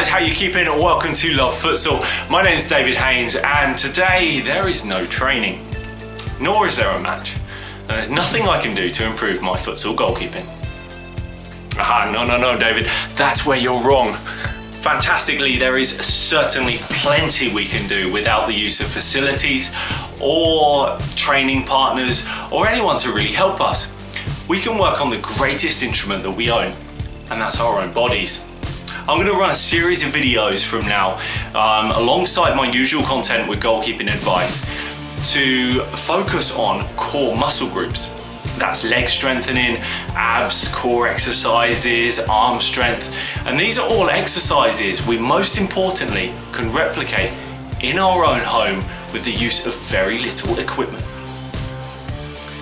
guys, how you keeping? Welcome to Love Futsal. My name is David Haynes and today there is no training, nor is there a match. And there's nothing I can do to improve my futsal goalkeeping. Ah, no, no, no, David, that's where you're wrong. Fantastically, there is certainly plenty we can do without the use of facilities or training partners or anyone to really help us. We can work on the greatest instrument that we own, and that's our own bodies. I'm gonna run a series of videos from now um, alongside my usual content with goalkeeping advice to focus on core muscle groups. That's leg strengthening, abs, core exercises, arm strength. And these are all exercises we most importantly can replicate in our own home with the use of very little equipment.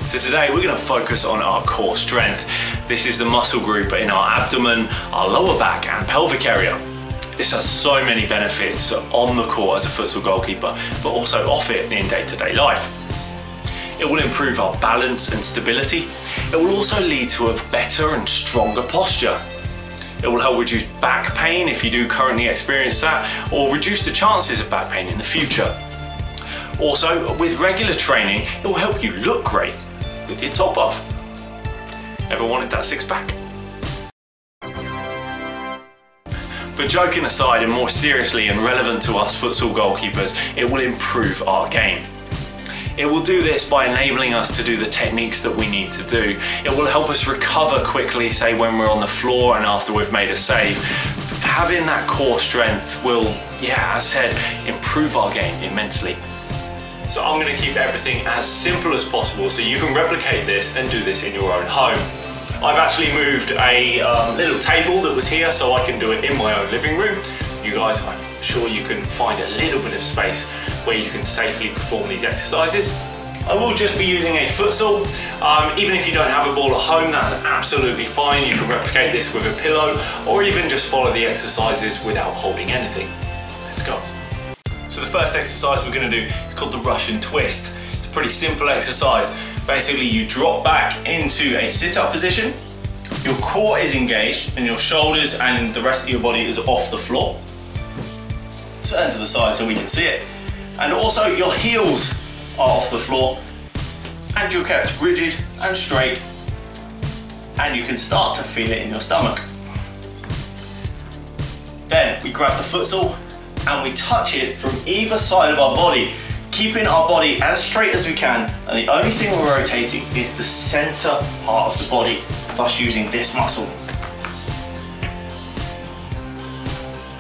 So today we're going to focus on our core strength. This is the muscle group in our abdomen, our lower back and pelvic area. This has so many benefits on the court as a futsal goalkeeper, but also off it in day-to-day -day life. It will improve our balance and stability. It will also lead to a better and stronger posture. It will help reduce back pain if you do currently experience that, or reduce the chances of back pain in the future. Also, with regular training, it will help you look great with your top off. Ever wanted that six pack? But joking aside and more seriously and relevant to us futsal goalkeepers, it will improve our game. It will do this by enabling us to do the techniques that we need to do. It will help us recover quickly, say when we're on the floor and after we've made a save. Having that core strength will, yeah, as I said, improve our game immensely. So I'm gonna keep everything as simple as possible so you can replicate this and do this in your own home. I've actually moved a um, little table that was here so I can do it in my own living room. You guys, I'm sure you can find a little bit of space where you can safely perform these exercises. I will just be using a futsal. Um, even if you don't have a ball at home, that's absolutely fine. You can replicate this with a pillow or even just follow the exercises without holding anything. Let's go. So the first exercise we're gonna do is called the Russian twist. It's a pretty simple exercise. Basically, you drop back into a sit-up position, your core is engaged and your shoulders and the rest of your body is off the floor. Turn to the side so we can see it. And also your heels are off the floor and you're kept rigid and straight and you can start to feel it in your stomach. Then we grab the futsal and we touch it from either side of our body, keeping our body as straight as we can. And the only thing we're rotating is the center part of the body, thus using this muscle.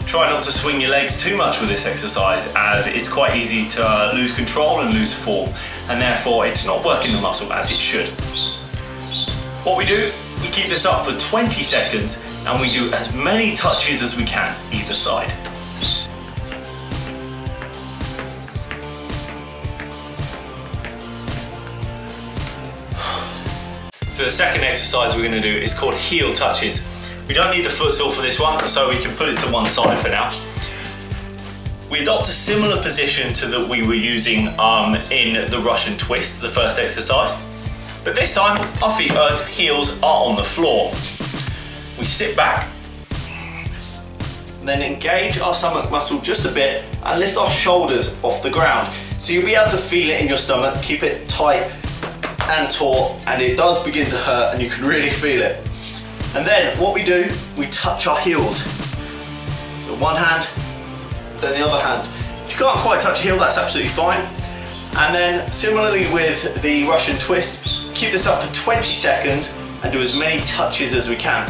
Try not to swing your legs too much with this exercise as it's quite easy to uh, lose control and lose form and therefore it's not working the muscle as it should. What we do, we keep this up for 20 seconds and we do as many touches as we can either side. So the second exercise we're gonna do is called heel touches. We don't need the futsal for this one, so we can put it to one side for now. We adopt a similar position to that we were using um, in the Russian twist, the first exercise. But this time, our feet, uh, heels are on the floor. We sit back, then engage our stomach muscle just a bit and lift our shoulders off the ground. So you'll be able to feel it in your stomach, keep it tight and taut and it does begin to hurt and you can really feel it. And then what we do, we touch our heels. So one hand, then the other hand. If you can't quite touch a heel, that's absolutely fine. And then similarly with the Russian twist, keep this up for 20 seconds and do as many touches as we can.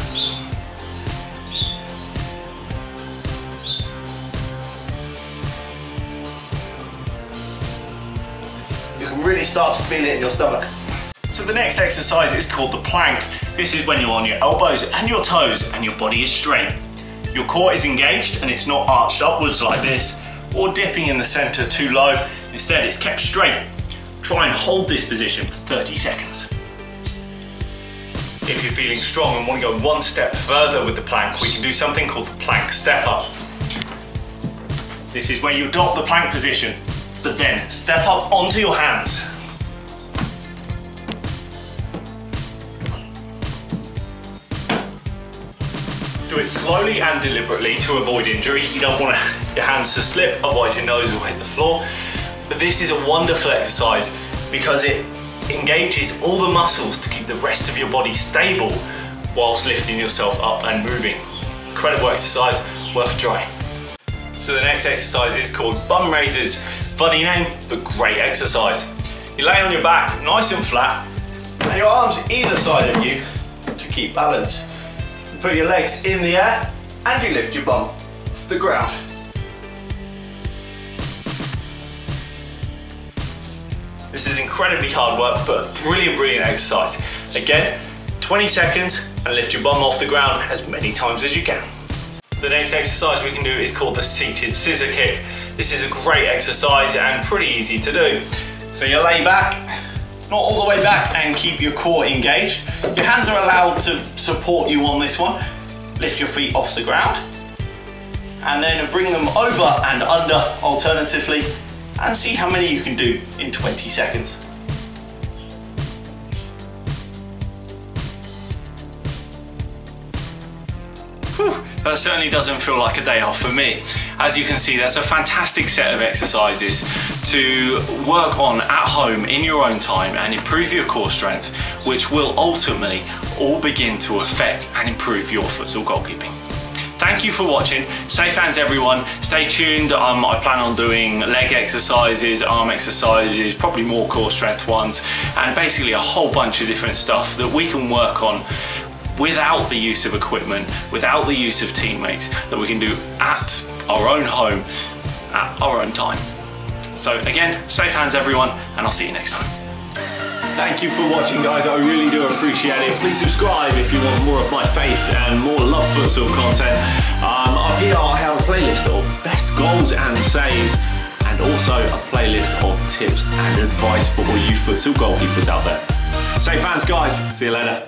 You can really start to feel it in your stomach. The next exercise is called the plank. This is when you're on your elbows and your toes and your body is straight. Your core is engaged and it's not arched upwards like this or dipping in the center too low. Instead, it's kept straight. Try and hold this position for 30 seconds. If you're feeling strong and want to go one step further with the plank, we can do something called the plank step up. This is where you adopt the plank position, but then step up onto your hands do it slowly and deliberately to avoid injury. You don't want your hands to slip, otherwise your nose will hit the floor. But this is a wonderful exercise because it engages all the muscles to keep the rest of your body stable whilst lifting yourself up and moving. Incredible exercise, worth a try. So the next exercise is called bum raises. Funny name, but great exercise. You lay on your back, nice and flat, and your arms either side of you to keep balance. Put your legs in the air, and you lift your bum off the ground. This is incredibly hard work, but a brilliant, brilliant exercise. Again, 20 seconds and lift your bum off the ground as many times as you can. The next exercise we can do is called the seated scissor kick. This is a great exercise and pretty easy to do. So you lay back, not all the way back and keep your core engaged. Your hands are allowed to support you on this one. Lift your feet off the ground and then bring them over and under alternatively and see how many you can do in 20 seconds. That certainly doesn't feel like a day off for me. As you can see, that's a fantastic set of exercises to work on at home in your own time and improve your core strength, which will ultimately all begin to affect and improve your futsal goalkeeping. Thank you for watching. Safe hands everyone. Stay tuned. Um, I plan on doing leg exercises, arm exercises, probably more core strength ones, and basically a whole bunch of different stuff that we can work on without the use of equipment, without the use of teammates, that we can do at our own home, at our own time. So again, safe hands everyone, and I'll see you next time. Thank you for watching guys, I really do appreciate it. Please subscribe if you want more of my face and more Love Futsal content. Um, up here I have a playlist of best goals and saves and also a playlist of tips and advice for all you futsal goalkeepers out there. Safe hands guys, see you later.